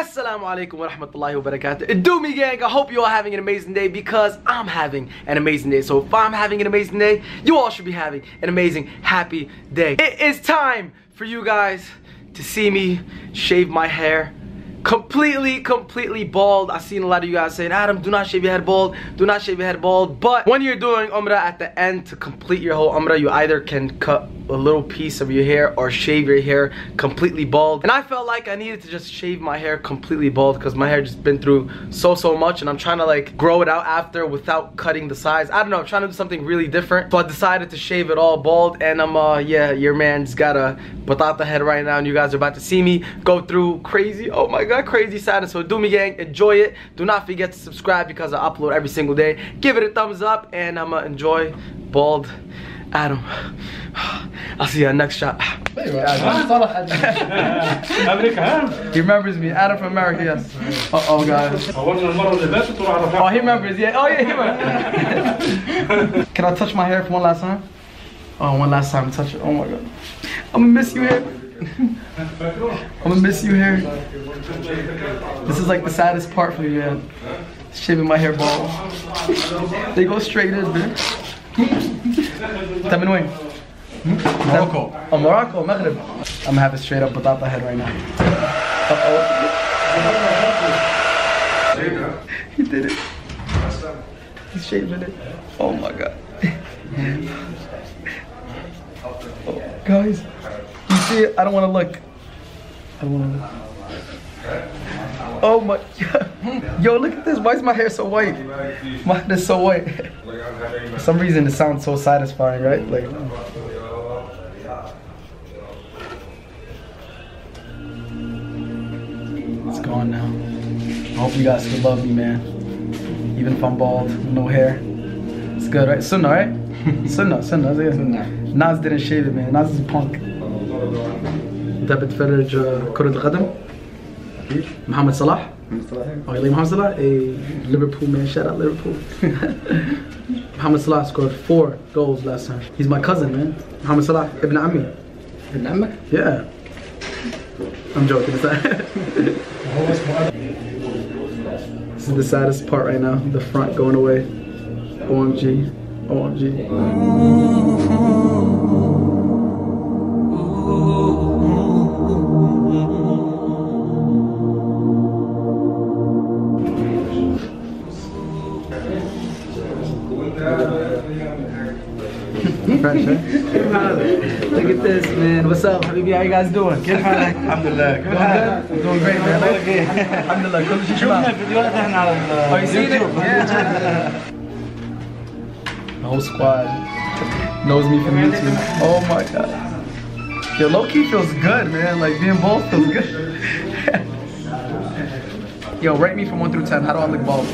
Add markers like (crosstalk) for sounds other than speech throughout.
Assalamu alaikum wa rahmatullahi wa barakatuh. Do me gang, I hope you all having an amazing day because I'm having an amazing day. So if I'm having an amazing day, you all should be having an amazing, happy day. It is time for you guys to see me shave my hair completely completely bald i've seen a lot of you guys saying adam do not shave your head bald do not shave your head bald but when you're doing umrah at the end to complete your whole umrah you either can cut a little piece of your hair or shave your hair completely bald. And i felt like i needed to just shave my hair completely bald because my hair just been through so so much and i'm trying to like grow it out after without cutting the sides. I don't know i'm trying to do something really different. So i decided to shave it all bald and i'm uh yeah your man's got a batata head right now and you guys are about to see me go through crazy oh my god crazy sadness so do me gang enjoy it. Do not forget to subscribe because i upload every single day. Give it a thumbs up and i'm gonna enjoy bald Adam. I'll see you on next shot. he remembers me. Adam from America, yes. Uh oh, guys. Oh, he remembers, yeah. Oh, yeah, he remembers. (laughs) Can I touch my hair for one last time? Oh, one last time, touch it. Oh my god. I'm gonna miss you here. I'm gonna miss you here. This is like the saddest part for me, man. Shaving my hair bald. (laughs) They go straight in, man. انت من وين؟ Morocco. Oh, Morocco, Maghreb. I'm gonna have a straight up batata head right now. Uh oh. he did it. He's shaving it. Oh my god. oh, guys, you see it? I don't want to look. I don't want to look. Oh my, (laughs) yo, look at this. Why is my hair so white? My (laughs) head is so white. For some reason, it sounds so satisfying, right? Like, it's gone now. I hope you guys still love me, man. Even if I'm bald, no hair. It's good, right? Sunnah, right? (laughs) Sunnah, Sunnah. Sunnah. Nas didn't shave it, man. Nas is a punk. انت بتفرج آه، كرة القدم؟ محمد صلاح؟ Salah. Oh, Ilay Mohamed Salah, a Liverpool man. Shout out Liverpool. Mohamed Salah scored four goals last time. He's my cousin, man. Mohamed Salah, Ibn Ammi. Ibn Ammi? Yeah. I'm joking. this is the saddest part right now. The front going away. OMG. OMG. Fresh, huh? Look at this, man. What's up, Habibi? How you guys doing? كيف حالك؟ الحمد لله Doing good? Doing great, man. الحمد لله كل شيء شفنا تمام. الفيديوهات احنا على Oh, you seen it? Yeah. The whole squad knows me from YouTube. Oh my god. Yo, low key feels good, man. Like being bald feels good. (laughs) Yo, rate me from 1 through 10. How do I look bald?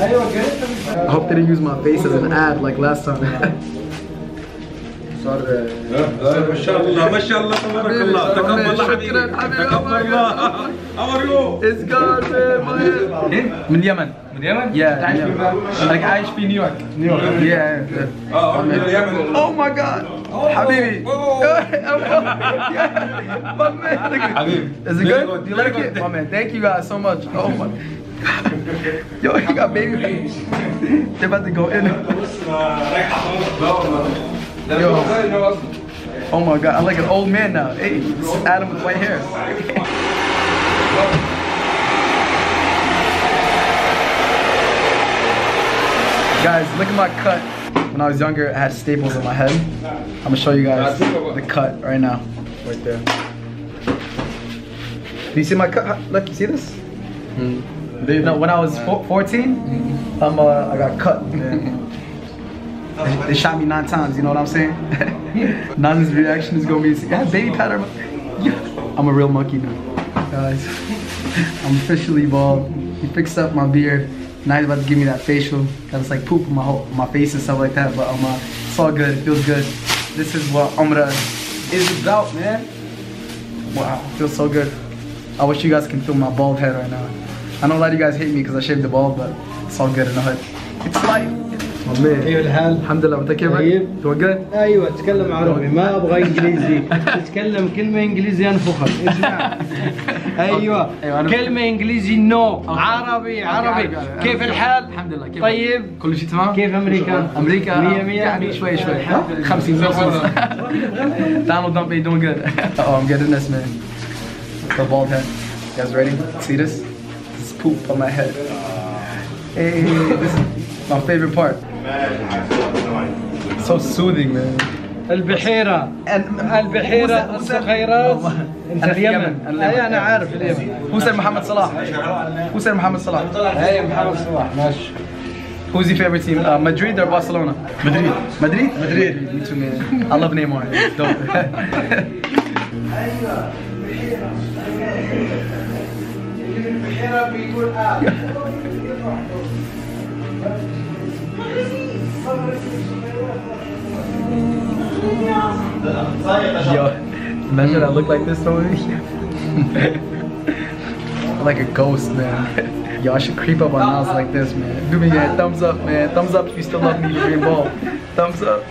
I hope they didn't use my face as an ad like last time. (laughs) ما شاء الله ما شاء الله تبارك الله تقبل الله حبيبي شكراً حبيبي. تقبل الله How are you? it's gone, man. My head. من اليمن. من اليمن؟ Yeah, تعيش yeah. في بلد؟ Like عايش في نيويورك. نيويورك. Yeah, yeah. اه من اليمن Oh my god. حبيبي. my man. Look at حبيبي. Is it Very good? good, Do you very like it? good. My man, thank you guys so much. Oh my. Yo, you got baby face. They're about to go in. Yo. Oh my god, I'm like an old man now. Hey, is Adam with white hair. Guys, look at my cut. When I was younger, I had staples in my head. I'm gonna show you guys the cut right now. Right there. Do you see my cut? Look, you see this? No, when I was four- 14, um, uh, I got cut. They, shot me nine times, you know what I'm saying? (laughs) Nana's reaction is gonna be, yeah, baby powder. I'm a real monkey now, guys. (laughs) I'm officially bald. He fixed up my beard. Now he's about to give me that facial. Got it's like poop on my whole, my face and stuff like that. But um, uh, it's all good. It feels good. This is what Umrah is about, man. Wow, feels so good. I wish you guys can feel my bald head right now. I know a lot of you guys hate me because I shaved the bald, but it's all good in the hood. It's life. Man. كيف الحال؟ الحمد لله أنت كيفك؟ طيب. Good? أيوه أتكلم عربي ما أبغى إنجليزي (laughs) تتكلم كلمة إنجليزي انفخك اسمع (laughs) أيوه أيوة، كلمة إنجليزي نو عربي عربي. كيف الحال؟ الحمد لله كيف طيب كل شيء تمام؟ كيف أمريكا؟ أمريكا مية مية يعني شوي شوي الحمد لله. 50 Donald Trump ain't doing good. (laughs) oh, I'm getting this man. The bald head. You guys ready? See this? This is poop on my head. Hey, this is my favorite part. So soothing, man. who said- الصخيرات انت أنا في اليمن اي. أنا عارف اليمن Who said Muhammad Salah? Who said Muhammad Salah? اي محمد صلاح ماشي Who's your favorite team? Uh, Madrid or Barcelona? Madrid. Madrid? Madrid. Me too, man. I love Neymar. Dope. Yo, imagine I look like this though. like a ghost, man. Y'all should creep up on Nas like this, man. Do me a thumbs up, man. Thumbs up if you still love me, Green Ball. Thumbs up.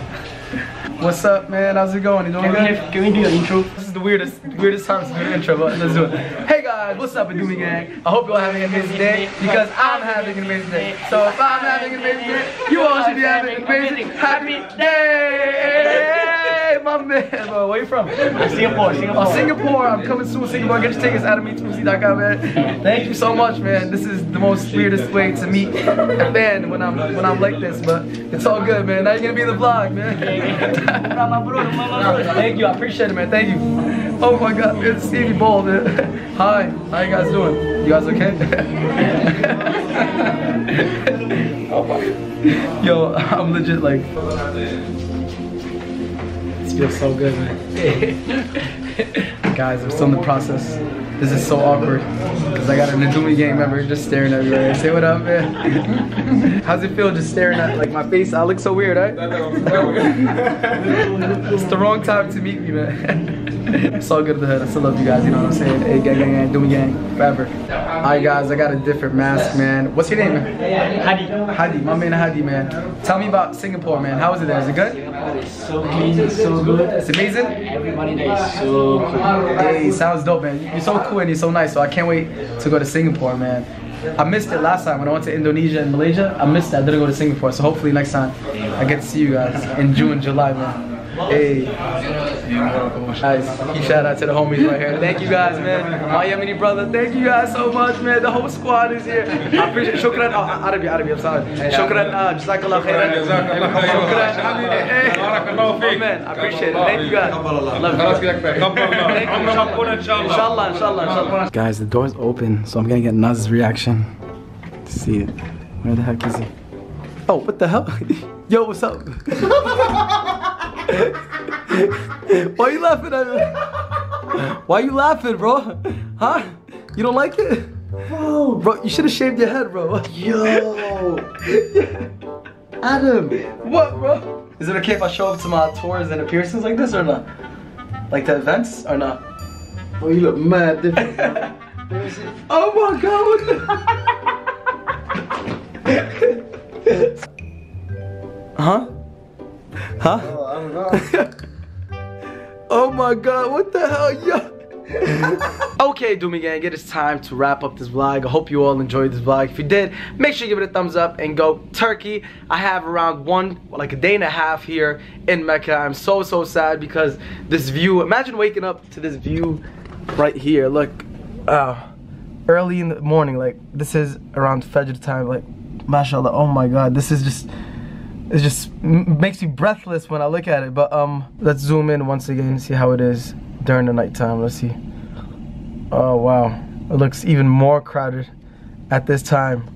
What's up, man? How's it going? You doing good? Can we do an intro? Is the weirdest, weirdest time to do an intro, but let's do it. Hey guys, what's up, Adoomy Gang? I hope you're having an amazing day because I'm having an amazing day. So if I'm having an amazing day, you all should be having an amazing, happy day, my man. Bro, where you from? Singapore, Singapore. Oh, Singapore. I'm coming soon. Singapore. Get your tickets out of me2c.com, man. Thank you so much, man. This is the most weirdest way to meet a fan when I'm when I'm like this, but it's all good, man. Now you're gonna be in the vlog, man. Thank you. I appreciate it, man. Thank you. Oh my God, man. Stevie Ball, man. Hi. How you guys doing? You guys okay? (laughs) Yo, I'm legit like. Feels so good, man. (laughs) Guys, I'm still in the process. This is so awkward because I got an Adoomy gang member just staring at me. Say what up, man. (laughs) How's it feel just staring at like my face? I look so weird, eh? right? (laughs) it's the wrong time to meet me, man. (laughs) it's all good in the hood. I still love you guys. You know what I'm saying? Hey, gang, gang, gang, Doomy gang, forever. All right, guys, I got a different mask, man. What's your name, man? Hadi. Hadi, my man Hadi, man. Tell me about Singapore, man. How is it there? Is it good? So clean, so good. It's amazing. Everybody there is so cool. Hey, sounds dope, man. You're so cool and you're so nice. So I can't wait to go to Singapore, man. I missed it last time when I went to Indonesia and Malaysia. I missed it. I didn't go to Singapore. So hopefully next time I get to see you guys in June, July, man. Hey. Guys, huge shout out to the homies right here. Thank you guys, man. My Yemeni brother, thank you guys so much, man. The whole squad is here. I appreciate Shukran. Oh, Arabi, Arabi, I'm sorry. Shukran. Uh, Jazakallah khairan. Shukran. Habibi. Hey. Appreciate it. Thank you guys. The door's open, so I'm gonna get Naz's reaction to see it. Where the heck is he? Oh, what the hell? (laughs) Yo, what's up? (laughs) Why you laughing at me? Why you laughing, bro? Huh? You don't like it? Bro, bro, you should have shaved your head, bro. Yo. (laughs) Adam. What, bro? Is it okay if I show up to my tours and piercings like this or not? Like the events or not? Bro, you look mad different. (laughs) Oh my god, Huh? Huh? Oh, I don't know. (laughs) oh my god, what the hell, yo? (laughs) okay, Doomy Gang, it is time to wrap up this vlog. I hope you all enjoyed this vlog. If you did, make sure you give it a thumbs up and go Turkey. I have around one, like a day and a half here in Mecca. I'm so, so sad because this view, imagine waking up to this view right here. Look, uh, early in the morning, like this is around Fajr time, like, mashallah, oh my god, this is just, it just makes me breathless when I look at it. But um, let's zoom in once again and see how it is during the nighttime. Let's see. Oh wow, it looks even more crowded at this time.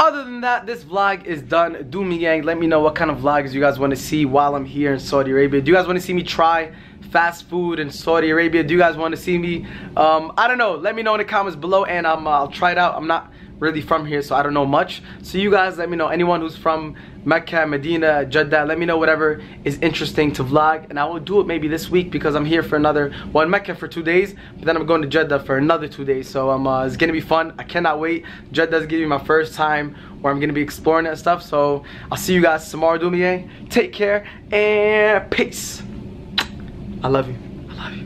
Other than that, this vlog is done. Do me gang, let me know what kind of vlogs you guys want to see while I'm here in Saudi Arabia. Do you guys want to see me try fast food in Saudi Arabia? Do you guys want to see me? Um, I don't know. Let me know in the comments below and um, I'll try it out. I'm not really from here, so I don't know much. So you guys let me know. Anyone who's from Mecca, Medina, Jeddah, let me know whatever is interesting to vlog. And I will do it maybe this week because I'm here for another, well in Mecca for two days, but then I'm going to Jeddah for another two days. So um, uh, it's gonna be fun. I cannot wait. Jeddah is gonna be my first time where I'm gonna be exploring that stuff. So I'll see you guys tomorrow, Gang. Take care and peace. I love you. I love you.